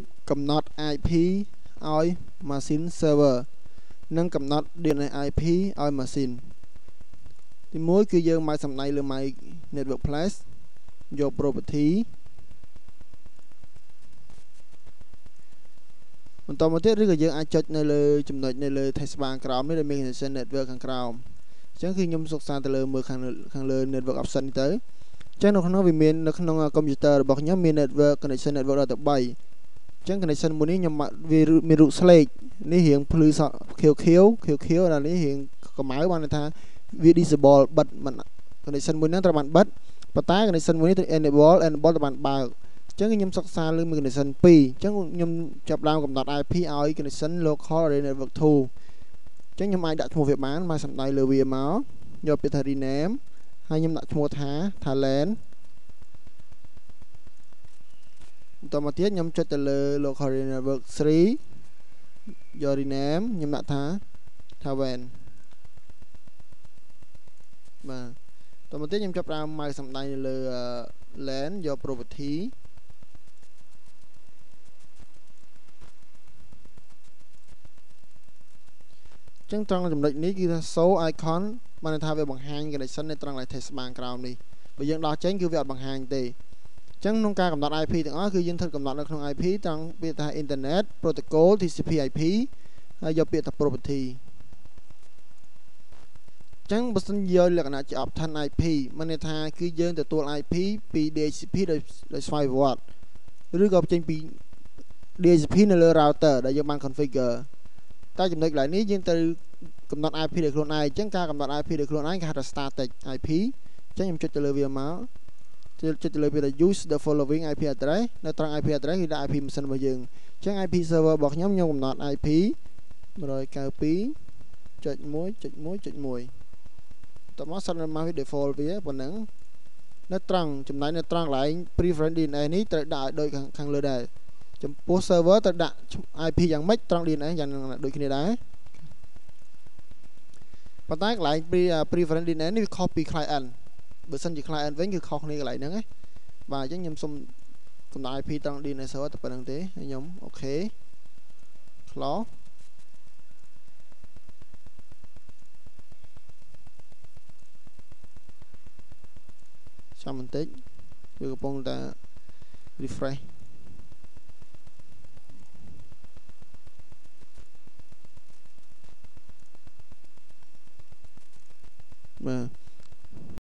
បកំណត់ IP ឲ្យ machine server និងកំណត់ DNS IP ឲ្យ machine ទី1គឺយើងមកសម្ដែងលើ my network place យក property បន្តមកទៀតឬក៏យើងអាចចុចនៅលើចំណុចនៅលើ task bar ក្រោមនេះដែលមាន connection network ខាងក្រោមអញ្ចឹងគឺខ្ញុំសិក្សាទៅលើមើលខាងខាងលើ network option នេះទៅអញ្ចឹងនៅក្នុងវាមាននៅក្នុង computer របស់ខ្ញុំមាន network connection network ដល់ទៅ3 អញ្ចឹង connection មួយនេះខ្ញុំវាមានរូប slate នេះរៀងភ្លឺខៀវខៀវខៀវខៀវដល់នេះរៀងកម្ៅបានថាវា disable បិទមិន connection មួយហ្នឹងត្រូវបានបិទប៉ុន្តែ connection មួយនេះត្រូវ enable enable ត្រូវបានបើកអញ្ចឹងខ្ញុំសិក្សាលើ connection 2អញ្ចឹងខ្ញុំចាប់ដើមកំណត់ IP ឲ្យ connection local area network 2អញ្ចឹងខ្ញុំអាចដាក់ឈ្មោះវាបានមកសំដៅលើវាមកយកពាក្យថា rename ហើយខ្ញុំដាក់ឈ្មោះថា talent បន្តមកទៀតខ្ញុំចុចទៅលើ local area network 3យក rename ខ្ញុំដាក់ថា Taven បាទតមកទៀតខ្ញុំចាប់ប្រើម៉ៅសំដែងនៅលើ LAN យក property ចឹងត្រង់ចំណុចនេះគឺថា show icon បានន័យថាវាបង្ហាញ connection នៅត្រង់ test បានក្រោមនេះបើយើងដោះចេញគឺវាអត់បង្ហាញទេ ចឹងក្នុងការកំណត់ IP ទាំងអស់គឺយើងធ្វើកំណត់នៅក្នុង IP ត្រង់ពាក្យថា internet protocol TCP IP ហើយយកពាក្យថា property ចឹងបើសិនយកលក្ខណៈជា option IP មានន័យថាគឺយើងទទួល IP ពី DHCP ដោយដោយស្វ័យប្រវត្តិឬក៏ចេញពី DHCP នៅលើ router ដែលយើងបាន configure តែចំណុចកន្លែងនេះយើងត្រូវកំណត់ IP ដោយខ្លួនឯងអញ្ចឹងការកំណត់ IP ដោយខ្លួនឯងគេហៅថា static IP អញ្ចឹងខ្ញុំចុចទៅលើវាមក ចុចទៅលើវាថា use the following IP address នៅត្រង់ IP address គឺដាក់ IP ម៉ាស៊ីនរបស់យើងអញ្ចឹង IP server របស់ខ្ញុំខ្ញុំកំណត់ IP 192.1.1.1តមកសិនមក default វាប៉ុណ្ណឹងនៅត្រង់ចំណែកនៅត្រង់កន្លែង preference DNS នេះត្រូវដាក់ឲ្យដូចខាងលើដែរចំពោះ server ត្រូវដាក់ IP យ៉ាងម៉េចត្រង់ DNS យ៉ាងដូចគ្នាដែរប៉ុន្តែកន្លែង preference DNS នេះវាខុសពី client បើសិនជា client វិញគឺខុសគ្នាកន្លែងហ្នឹងណាបាទអញ្ចឹងខ្ញុំសុំកំណត់ IP ត្រង់ DNS server តែប៉ុណ្្នឹងទេខ្ញុំអូខេ close ចាំបន្តិចវាកំពុងតែ refresh បាទ